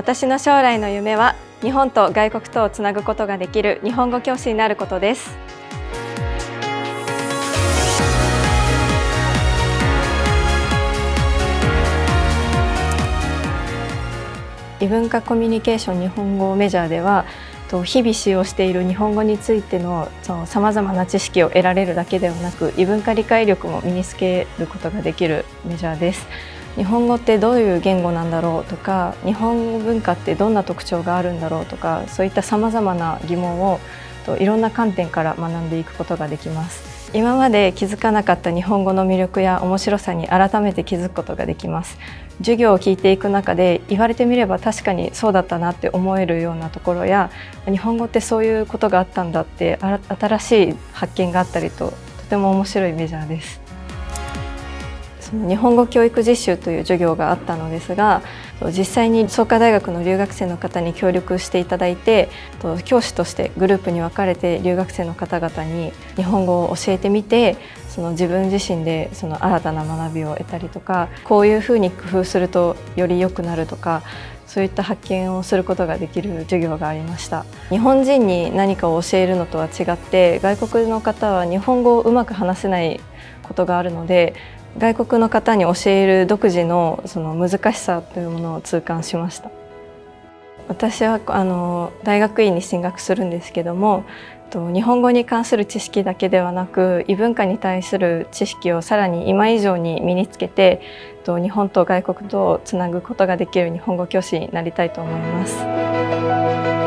私の将来の夢は日本と外国とをつなぐことができる日本語教師になることです異文化コミュニケーション日本語メジャーでは日々使用している日本語についてのさまざまな知識を得られるだけではなく異文化理解力も身につけることができるメジャーです。日本語ってどういう言語なんだろうとか日本文化ってどんな特徴があるんだろうとかそういったさまざまな疑問をといろんな観点から学んでいくことができます。今まで気づかなかった日本語の魅力や面白さに改めて気づくことができます授業を聞いていく中で言われてみれば確かにそうだったなって思えるようなところや日本語ってそういうことがあったんだって新しい発見があったりととても面白いメジャーですその日本語教育実習という授業があったのですが実際に創価大学の留学生の方に協力していただいて教師としてグループに分かれて留学生の方々に日本語を教えてみてその自分自身でその新たな学びを得たりとかこういうふうに工夫するとより良くなるとかそういった発見をすることができる授業がありました。日本人に何かを教えるのとは違って外国の方は日本語をうまく話せないことがあるので外国の方に教える独自のその難しさというものを痛感しました。私はあの大学院に進学するんですけども日本語に関する知識だけではなく異文化に対する知識をさらに今以上に身につけて日本と外国とをつなぐことができる日本語教師になりたいと思います。